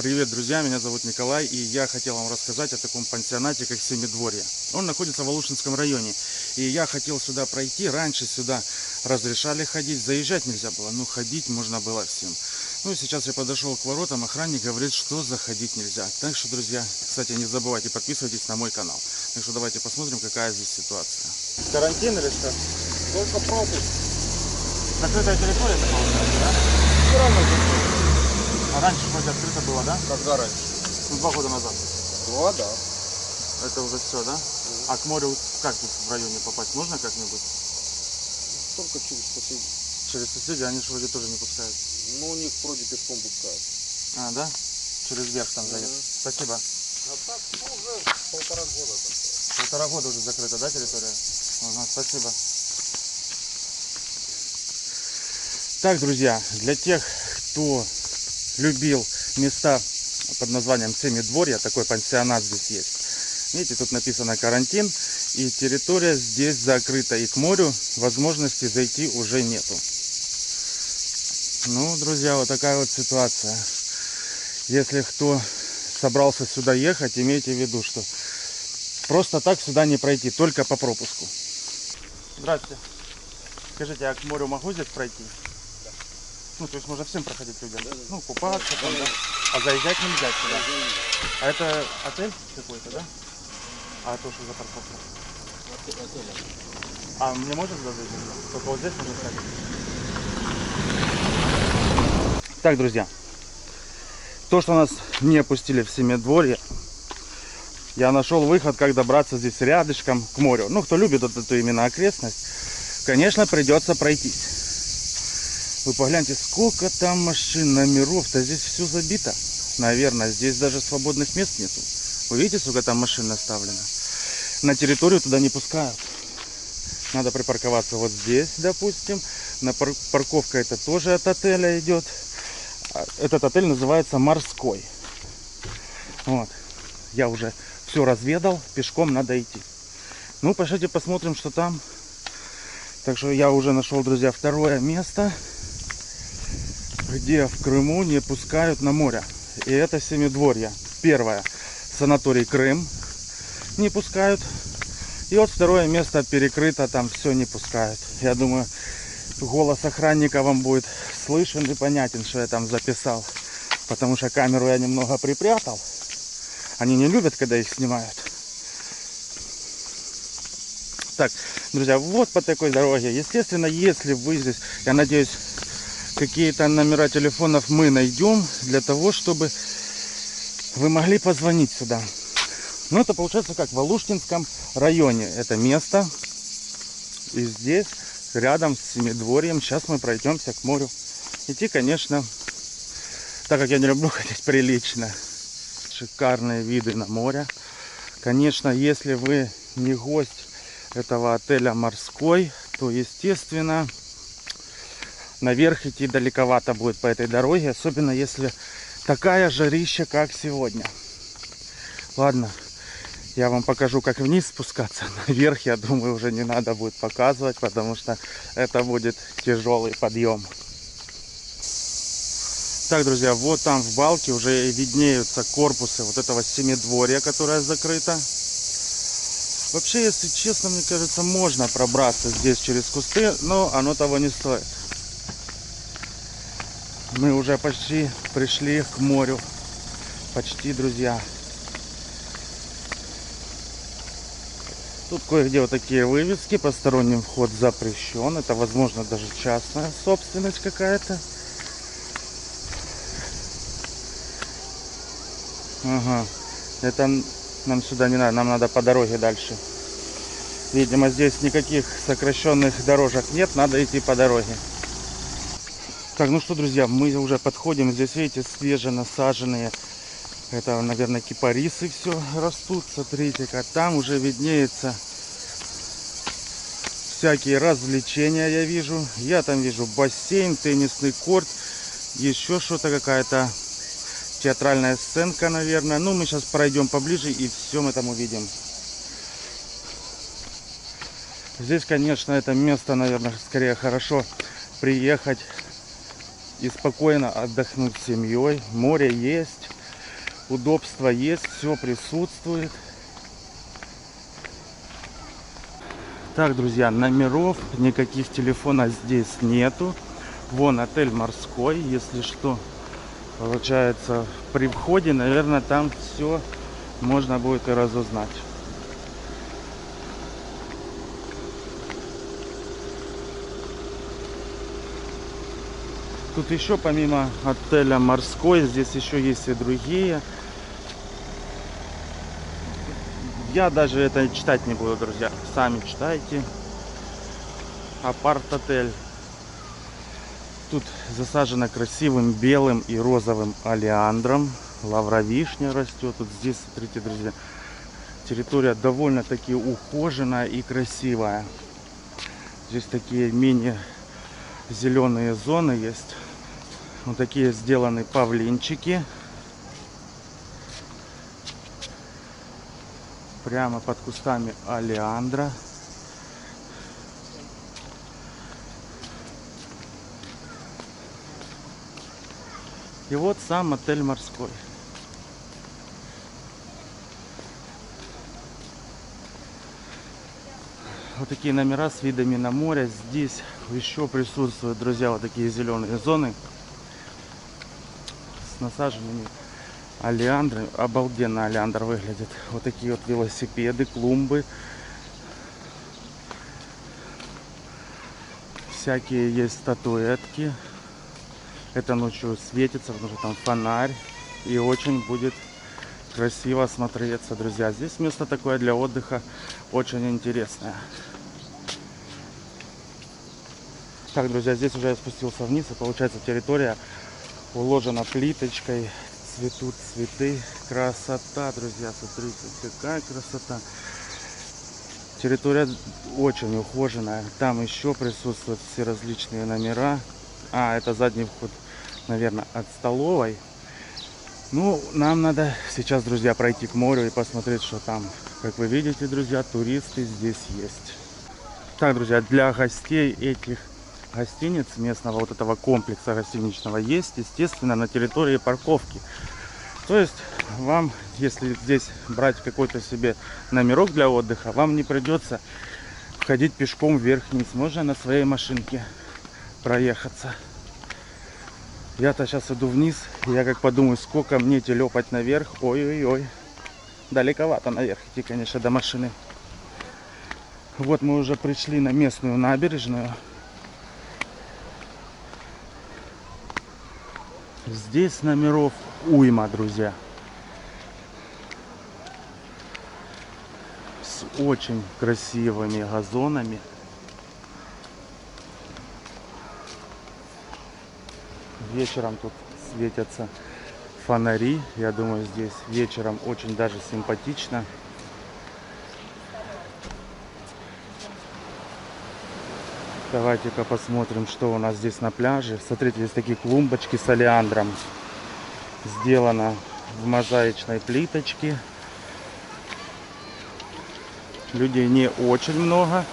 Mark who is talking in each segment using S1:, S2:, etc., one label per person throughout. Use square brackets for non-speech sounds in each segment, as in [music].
S1: Привет, друзья, меня зовут Николай, и я хотел вам рассказать о таком пансионате, как Семидворье. Он находится в Алушинском районе, и я хотел сюда пройти. Раньше сюда разрешали ходить, заезжать нельзя было, но ходить можно было всем. Ну, сейчас я подошел к воротам, охранник говорит, что заходить нельзя. Так что, друзья, кстати, не забывайте, подписывайтесь на мой канал. Так что давайте посмотрим, какая здесь ситуация. Карантин или что?
S2: Только пропуск.
S1: Закрытая территория, это получается, да?
S2: Все равно
S1: А раньше вроде открыто было, да?
S2: Когда раньше?
S1: Ну, два года назад.
S2: Два, да.
S1: Это уже все, да? А к морю как тут в районе попасть? Можно как-нибудь?
S2: Только через соседей.
S1: Через соседей они же вроде тоже не пускают.
S2: Ну, у них вроде пешком пускают.
S1: А, да? Через верх там заехать.
S2: Мгм.
S1: Спасибо.
S2: А так, ну, уже полтора года.
S1: Полтора года уже закрыта, да, территория? Ага, спасибо. Так, друзья, для тех, кто любил места под названием Семидворье, такой пансионат здесь есть. Видите, тут написано карантин, и территория здесь закрыта, и к морю возможности зайти уже нету. Ну, друзья, вот такая вот ситуация. Если кто собрался сюда ехать, имейте в виду, что просто так сюда не пройти, только по пропуску. Здравствуйте. Скажите, а к морю могу здесь пройти? Ну, то есть можно всем проходить людям? Ну, купаться там, да? А заезжать нельзя сюда? А это отель какой-то, да? А то что за парковка? А мне можно сюда заезжать? Только вот здесь можно ставить? Так, друзья. То, что нас не опустили в Семидворье, я нашел выход, как добраться здесь рядышком к морю. Ну, кто любит эту именно окрестность, конечно, придется пройтись. Вы погляньте, сколько там машин, номеров-то здесь все забито. Наверное, здесь даже свободных мест нету. Вы видите, сколько там машин наставлено? На территорию туда не пускают. Надо припарковаться вот здесь, допустим. На пар- парковка это тоже от отеля идет. А Этот отель называется Морской. Вот. Я уже все разведал, пешком надо идти. Ну, пошлите посмотрим, что там. Так что я уже нашел, друзья, второе место, где в Крыму не пускают на море. И это Семидворье. Первое. Санаторий Крым не пускают. И вот второе место перекрыто, там все не пускают. Я думаю, голос охранника вам будет слышен и понятен, что я там записал. Потому что камеру я немного припрятал. Они не любят, когда их снимают. Так, друзья, вот по такой дороге. Естественно, если вы здесь, я надеюсь, какие-то номера телефонов мы найдем для того, чтобы вы могли позвонить сюда. Ну, это получается как в Алушкинском районе. Это место. И здесь, рядом с Семидворьем, сейчас мы пройдемся к морю. Идти, конечно, так как я не люблю ходить прилично. Шикарные виды на море. Конечно, если вы не гость этого отеля морской, то, естественно, наверх идти далековато будет по этой дороге, особенно если такая жарища, как сегодня. Ладно, я вам покажу, как вниз спускаться. [laughs] Наверх, я думаю, уже не надо будет показывать, потому что это будет тяжелый подъем. Так, друзья, вот там в балке уже виднеются корпусы вот этого семидворья, которое закрыто. Вообще, если честно, мне кажется, можно пробраться здесь через кусты, но оно того не стоит. Мы уже почти пришли к морю. Почти, друзья. Тут кое-где вот такие вывески. Посторонним вход запрещен. Это, возможно, даже частная собственность какая-то. Ага. Это нам сюда не надо. Нам надо по дороге дальше. Видимо, здесь никаких сокращенных дорожек нет. Надо идти по дороге. Так, ну что, друзья, мы уже подходим. Здесь, видите, свеженасаженные. Это, наверное, кипарисы все растут. Смотрите-ка, там уже виднеется всякие развлечения я вижу. Я там вижу бассейн, теннисный корт, еще что-то какая-то театральная сценка, наверное. Ну, мы сейчас пройдем поближе и все мы там увидим. Здесь, конечно, это место, наверное, скорее хорошо приехать и спокойно отдохнуть с семьей. Море есть, удобства есть, все присутствует. Так, друзья, номеров, никаких телефонов здесь нету. Вон отель морской, если что. Получается, при входе, наверное, там все можно будет и разузнать. Тут еще помимо отеля морской, здесь еще есть и другие. Я даже это читать не буду, друзья. Сами читайте. Апарт-отель. Тут засажено красивым белым и розовым олеандром. Лавровишня растет. Вот здесь, смотрите, друзья, территория довольно-таки ухоженная и красивая. Здесь такие мини зеленые зоны есть. Вот такие сделаны павлинчики. Прямо под кустами алиандра. И вот сам отель морской. Вот такие номера с видами на море. Здесь еще присутствуют, друзья, вот такие зеленые зоны с насаженными алиандрами. Обалденно алиандр выглядит. Вот такие вот велосипеды, клумбы. Всякие есть статуэтки. Это ночью светится, потому что там фонарь. И очень будет красиво смотреться, друзья. Здесь место такое для отдыха очень интересное. Так, друзья, здесь уже я спустился вниз, и получается территория уложена плиточкой, цветут цветы. Красота, друзья, смотрите, какая красота. Территория очень ухоженная. Там еще присутствуют все различные номера. А, это задний вход, наверное, от столовой. Ну, нам надо сейчас, друзья, пройти к морю и посмотреть, что там. Как вы видите, друзья, туристы здесь есть. Так, друзья, для гостей этих гостиниц местного вот этого комплекса гостиничного есть, естественно, на территории парковки. То есть вам, если здесь брать какой-то себе номерок для отдыха, вам не придется ходить пешком вверх-вниз. Можно на своей машинке проехаться. Я-то сейчас иду вниз, я как подумаю, сколько мне телепать наверх. Ой-ой-ой. Далековато наверх идти, конечно, до машины. Вот мы уже пришли на местную набережную. Здесь номеров уйма, друзья. С очень красивыми газонами. Вечером тут светятся фонари. Я думаю, здесь вечером очень даже симпатично. Давайте-ка посмотрим, что у нас здесь на пляже. Смотрите, здесь такие клумбочки с олеандром. Сделано в мозаичной плиточке. Людей не очень много.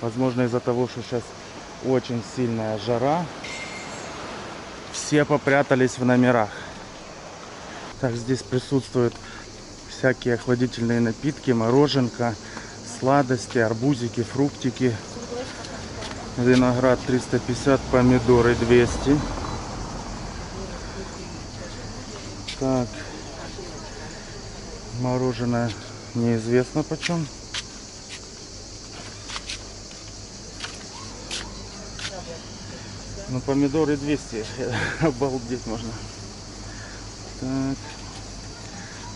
S1: Возможно, из-за того, что сейчас очень сильная жара. Все попрятались в номерах. Так, здесь присутствуют всякие охладительные напитки, мороженка, сладости, арбузики, фруктики. Виноград 350, помидоры 200. Так. Мороженое неизвестно почем. Ну, помидоры 200. [laughs] Обалдеть можно. Так.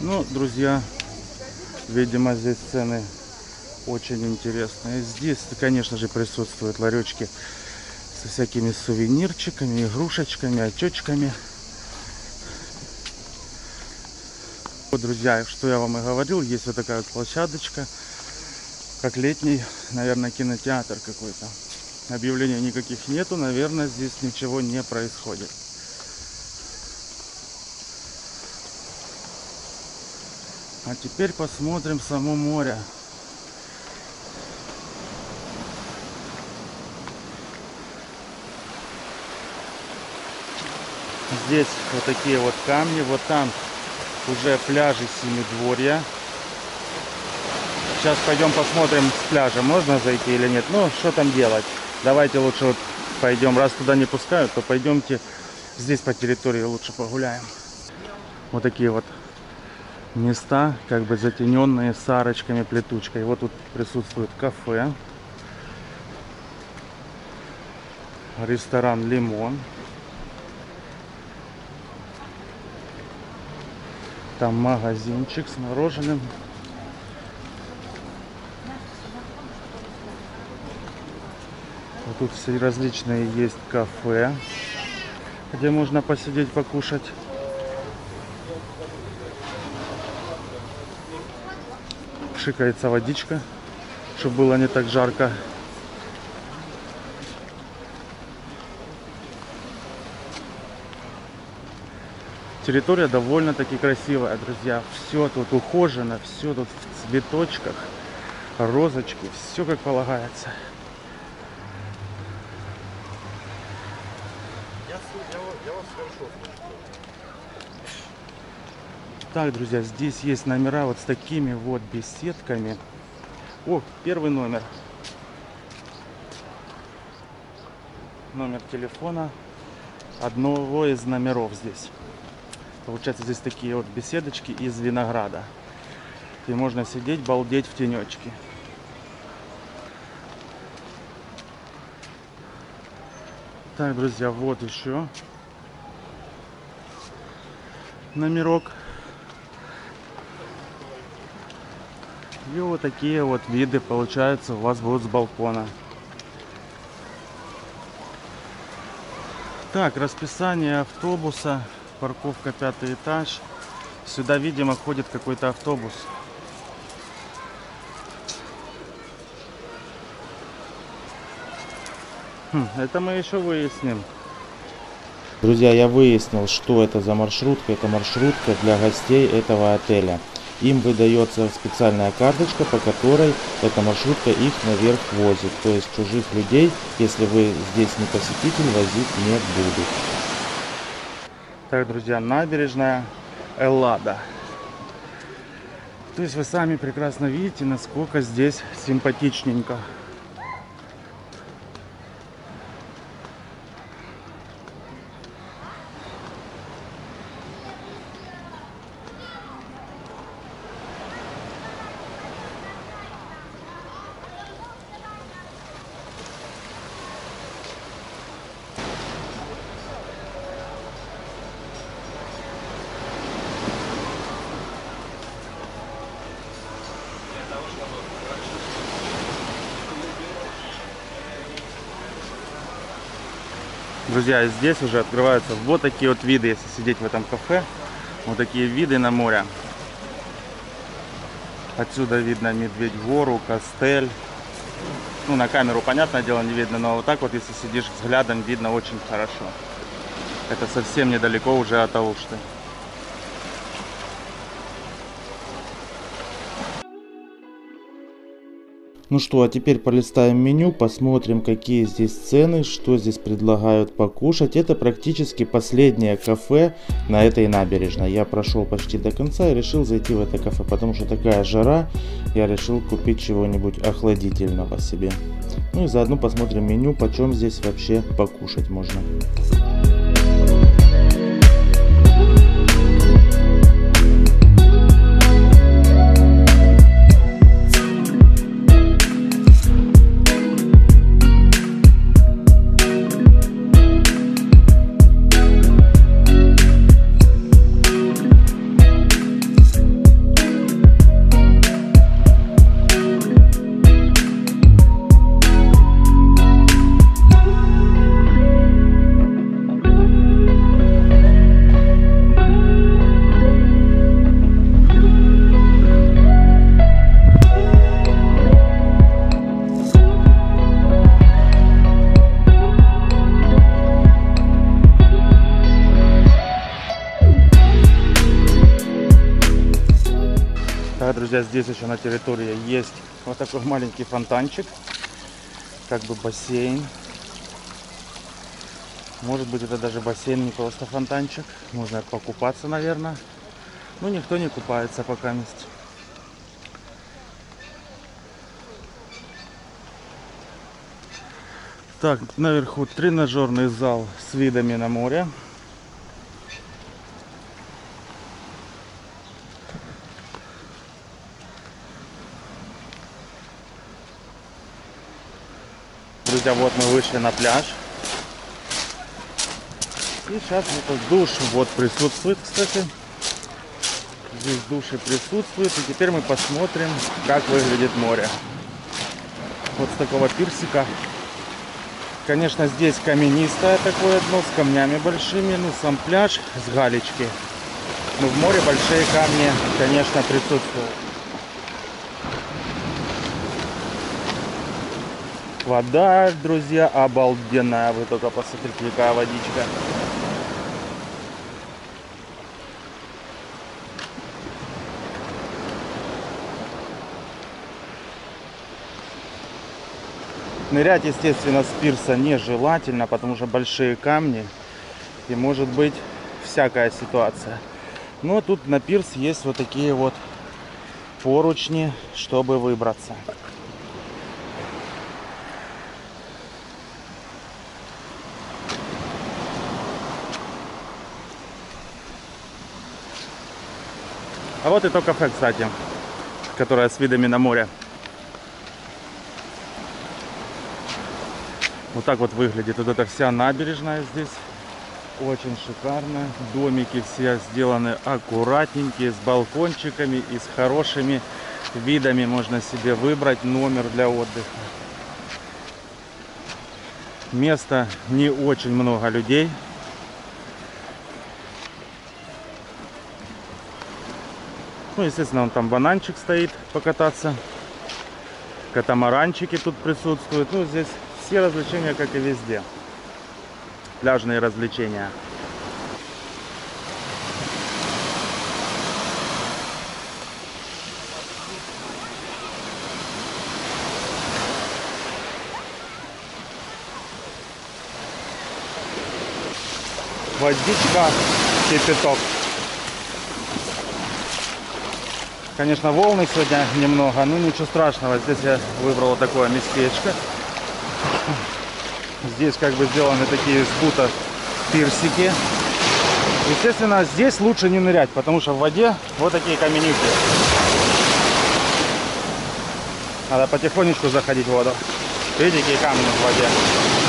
S1: Ну, друзья, видимо, здесь цены очень интересные. Здесь, конечно же, присутствуют ларечки со всякими сувенирчиками, игрушечками, очечками. Вот, друзья, что я вам и говорил, есть вот такая вот площадочка, как летний, наверное, кинотеатр какой-то. Объявлений никаких нету, наверное, здесь ничего не происходит. А теперь посмотрим само море. Здесь вот такие вот камни. Вот там уже пляжи Семидворья. Сейчас пойдем посмотрим с пляжа, можно зайти или нет. Ну, что там делать? Давайте лучше вот пойдем. Раз туда не пускают, то пойдемте здесь по территории лучше погуляем. Вот такие вот места, как бы затененные с арочками, плетучкой. Вот тут присутствует кафе. Ресторан Лимон. Там магазинчик с мороженым. Вот тут все различные есть кафе, где можно посидеть, покушать. Шикается водичка, чтобы было не так жарко. Территория довольно-таки красивая, друзья. Все тут ухожено, все тут в цветочках, розочки, все как полагается.
S2: Я, я, я вас хорошо.
S1: Так, друзья, здесь есть номера вот с такими вот беседками. О, первый номер. Номер телефона одного из номеров здесь. Получается, здесь такие вот беседочки из винограда. И можно сидеть, балдеть в тенечке. Так, друзья, вот еще номерок. И вот такие вот виды получаются у вас будут с балкона. Так, расписание автобуса. Парковка пятый этаж. Сюда, видимо, ходит какой-то автобус. Хм, это мы еще выясним. Друзья, я выяснил, что это за маршрутка. Это маршрутка для гостей этого отеля. Им выдается специальная карточка, по которой эта маршрутка их наверх возит. То есть чужих людей, если вы здесь не посетитель, возить не будут. Так, друзья, набережная Эллада. То есть вы сами прекрасно видите, насколько здесь симпатичненько. Друзья, здесь уже открываются вот такие вот виды, если сидеть в этом кафе. Вот такие виды на море. Отсюда видно Медведь гору, Костель. Ну, на камеру, понятное дело, не видно, но вот так вот, если сидишь взглядом, видно очень хорошо. Это совсем недалеко уже от Аушты. Ну что, а теперь полистаем меню, посмотрим, какие здесь цены, что здесь предлагают покушать. Это практически последнее кафе на этой набережной. Я прошел почти до конца и решил зайти в это кафе, потому что такая жара, я решил купить чего-нибудь охладительного себе. Ну и заодно посмотрим меню, почем здесь вообще покушать можно. Друзья, здесь еще на территории есть вот такой маленький фонтанчик, как бы бассейн. Может быть это даже бассейн, не просто фонтанчик. Можно покупаться, наверное. Но никто не купается пока месте. Так, наверху тренажерный зал с видами на море. Друзья, вот мы вышли на пляж. И сейчас тут душ вот присутствует, кстати. Здесь души присутствуют. И теперь мы посмотрим, как выглядит море. Вот с такого пирсика. Конечно, здесь каменистое такое дно с камнями большими. Ну, сам пляж с галечки. Но в море большие камни, конечно, присутствуют. Вода, друзья, обалденная. Вы только посмотрите, какая водичка. Нырять, естественно, с пирса нежелательно, потому что большие камни и может быть всякая ситуация. Но тут на пирс есть вот такие вот поручни, чтобы выбраться. Вот и то кафе, кстати, которое с видами на море. Вот так вот выглядит вот эта вся набережная здесь. Очень шикарно. Домики все сделаны аккуратненькие, с балкончиками и с хорошими видами. Можно себе выбрать номер для отдыха. Места не очень много людей. Ну, естественно, он там бананчик стоит покататься. Катамаранчики тут присутствуют. Ну, здесь все развлечения, как и везде. Пляжные развлечения. Водичка, кипяток. Конечно, волны сегодня немного, но ничего страшного. Здесь я выбрал такое местечко. Здесь как бы сделаны такие из бута пирсики. Естественно, здесь лучше не нырять, потому что в воде вот такие каменюки. Надо потихонечку заходить в воду. Видите, какие камни в воде.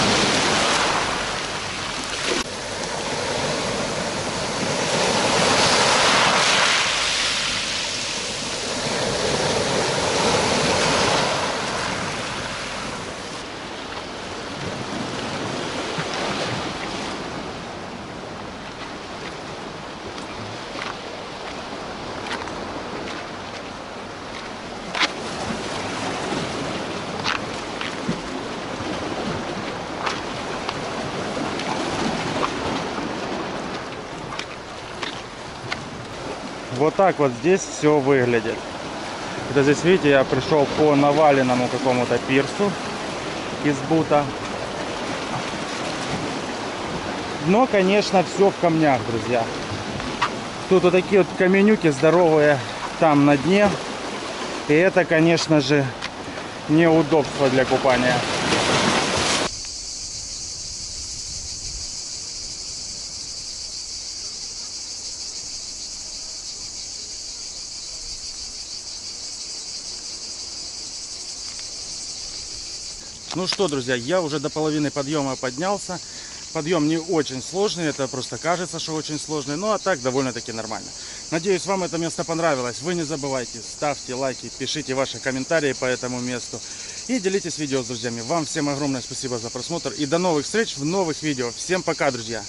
S1: Вот так вот здесь все выглядит. Это здесь, видите, я пришел по наваленному какому-то пирсу из бута. Дно, конечно, все в камнях, друзья. Тут вот такие вот каменюки здоровые там на дне. И это, конечно же, неудобство для купания. Ну что, друзья, я уже до половины подъема поднялся. Подъем не очень сложный, это просто кажется, что очень сложный, ну а так довольно-таки нормально. Надеюсь, вам это место понравилось. Вы не забывайте, ставьте лайки, пишите ваши комментарии по этому месту и делитесь видео с друзьями. Вам всем огромное спасибо за просмотр и до новых встреч в новых видео. Всем пока, друзья!